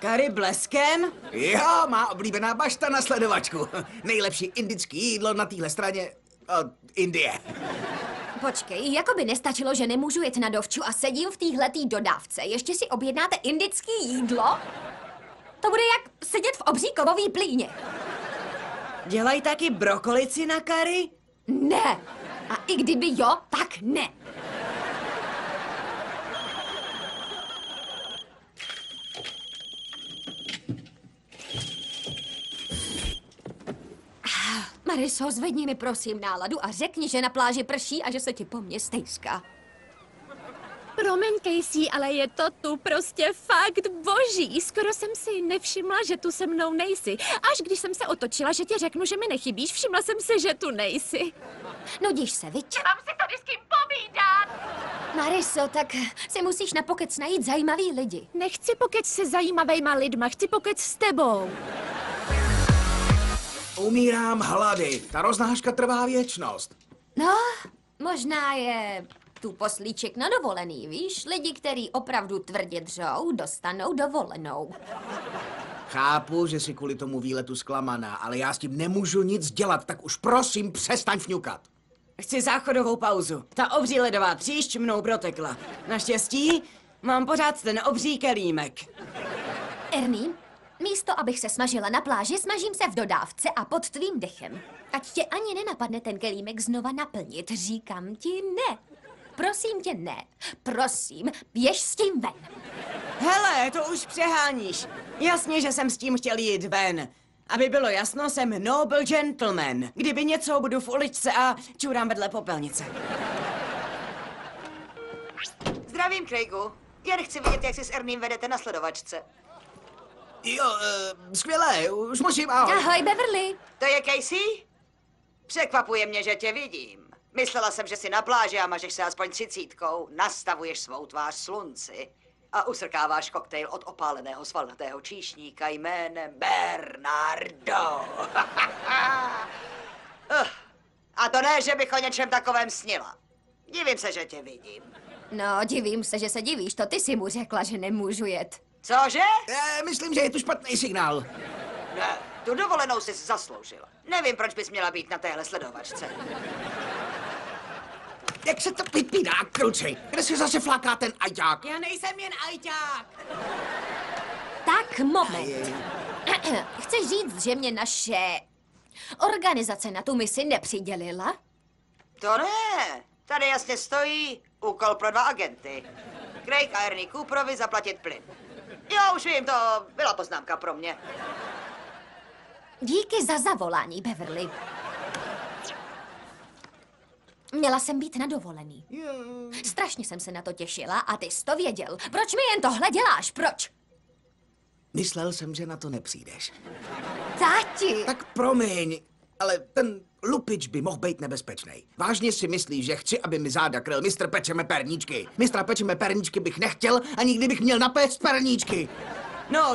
Kary bleskem? Jo, má oblíbená bašta na sledovačku. Nejlepší indický jídlo na téhle straně od Indie. Počkej, jako by nestačilo, že nemůžu jet na dovču a sedím v téhletý dodávce. Ještě si objednáte indický jídlo? To bude jak sedět v obří kovový plíně. Dělají taky brokolici na kary? Ne. A i kdyby jo, tak ne. Mariso, zvedni mi prosím náladu a řekni, že na pláži prší a že se ti po mně stejská. Promiň, Casey, ale je to tu prostě fakt boží. Skoro jsem si nevšimla, že tu se mnou nejsi. Až když jsem se otočila, že ti řeknu, že mi nechybíš, všimla jsem si, že tu nejsi. Nudíš se, viď? Mám si tady s kým povídat. Mariso, tak si musíš na pokec najít zajímavý lidi. Nechci pokec se zajímavejma lidma, chci pokec s tebou. Umírám hlady. Ta roznáška trvá věčnost. No, možná je tu poslíček na dovolený, víš? Lidi, kteří opravdu tvrdě dřou, dostanou dovolenou. Chápu, že si kvůli tomu výletu zklamaná, ale já s tím nemůžu nic dělat, tak už prosím přestaň fňukat. Chci záchodovou pauzu. Ta obří ledová tříšť mnou protekla. Naštěstí mám pořád ten obří kelímek. Ernie, místo abych se smažila na pláži, smažím se v dodávce a pod tvým dechem. Ať tě ani nenapadne ten kelímek znova naplnit, říkám ti ne. Prosím tě, ne. Prosím, běž s tím ven. Hele, to už přeháníš. Jasně, že jsem s tím chtěl jít ven. Aby bylo jasno, jsem noble gentleman. Kdyby něco, budu v uličce a čurám vedle popelnice. Zdravím, Craigu. Jen chci vidět, jak si s Erním vedete na sledovačce. Jo, uh, skvělé, už musím, ahoj. Ahoj, Beverly. To je Casey? Překvapuje mě, že tě vidím. Myslela jsem, že jsi na pláži a mažeš se aspoň třicítkou, nastavuješ svou tvář slunci a usrkáváš koktejl od opáleného svalnatého číšníka jménem Bernardo. Uh, a to ne, že bych o něčem takovém snila. Divím se, že tě vidím. No, divím se, že se divíš, to ty si mu řekla, že nemůžu jet. Cože? Eh, myslím, že je tu špatný signál. Ne, tu dovolenou jsi zasloužila. Nevím, proč bys měla být na téhle sledovačce. Jak se to vypíná, kruci? Kde si zase fláká ten ajťák? Já nejsem jen ajťák. Tak, moment. Chceš říct, že mě naše organizace na tu misi nepřidělila? To ne. Tady jasně stojí úkol pro dva agenty. Craig a Ernie Cooperovi zaplatit plyn. Jo, už vím, to byla poznámka pro mě. Díky za zavolání, Beverly. Měla jsem být na dovolený. Strašně jsem se na to těšila a ty jsi to věděl. Proč mi jen tohle děláš? Proč? Myslel jsem, že na to nepřijdeš. Tati! Tak promiň, ale ten lupič by mohl být nebezpečný. Vážně si myslíš, že chci, aby mi záda kryl mistr pečeme perníčky. Mistra pečeme perníčky bych nechtěl a nikdy bych měl napéct perníčky. No,